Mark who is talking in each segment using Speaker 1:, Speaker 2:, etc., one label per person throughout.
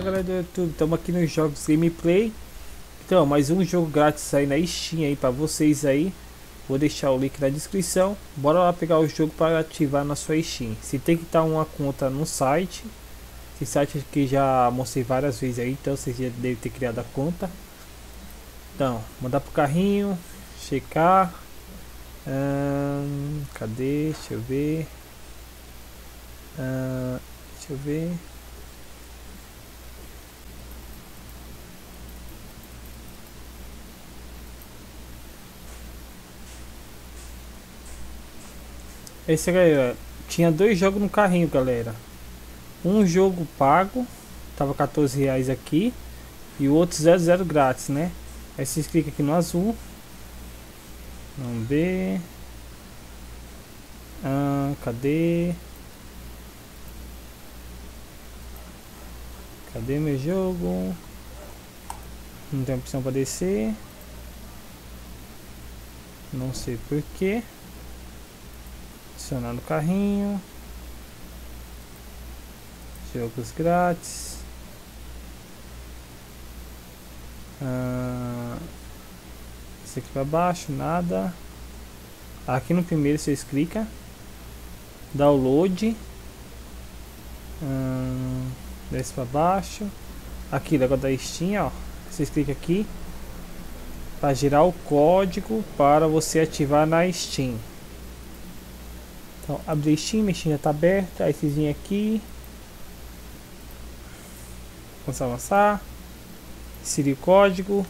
Speaker 1: YouTube, estamos aqui nos jogos gameplay. Então, mais um jogo grátis aí na Steam aí para vocês aí. Vou deixar o link na descrição. Bora lá pegar o jogo para ativar na sua Steam. Você tem que estar uma conta no site. Esse site aqui já mostrei várias vezes aí, então vocês já devem ter criado a conta. Então, mandar pro carrinho, checar. Hum, cadê? Deixa eu ver. Hum, deixa eu ver. Esse aí, tinha dois jogos no carrinho, galera. Um jogo pago, tava 14 reais aqui. E o outro 00 grátis, né? Aí você clica aqui no azul. Vamos ver. Ah, cadê? Cadê meu jogo? Não tem opção para descer. Não sei porquê. Adicionar no carrinho. Jogos grátis. Ah, esse aqui para baixo, nada. Aqui no primeiro vocês clicam. Download. Ah, desce para baixo. Aqui, negócio da Steam, ó. Vocês clicam aqui. Para girar o código para você ativar na Steam. Então, abrir Steam, Steam já está aberta. Aí vocês vêm aqui. Vamos avançar. Inserir o código.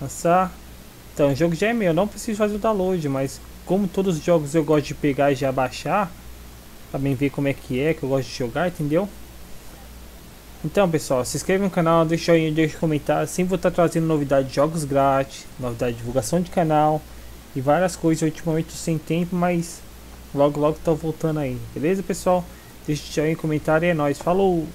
Speaker 1: Avançar. Então, o jogo já é meu. Não preciso fazer o download, mas como todos os jogos eu gosto de pegar e já baixar. Também ver como é que é, que eu gosto de jogar, entendeu? Então pessoal, se inscreve no canal, deixa aí, deixa comentário, sempre vou estar trazendo novidade de jogos grátis, novidade de divulgação de canal e várias coisas, ultimamente sem tempo, mas Logo, logo tô voltando aí. Beleza, pessoal? Deixa o joinha, comentário e é nóis. Falou!